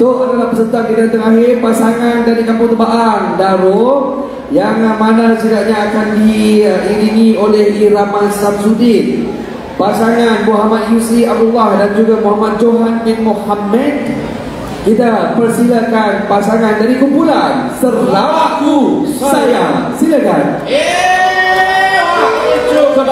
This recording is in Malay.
Untuk adalah peserta kita terakhir pasangan dari Kampung Tebaan Darul yang mana sejaknya akan diiringi oleh Iraman Samsudin. Pasangan Muhammad Yusri Abdullah dan juga Muhammad Johan bin Muhammad Kita persilakan pasangan dari kumpulan Sarawakku Sayang Silakan. Eh, wah, itu ke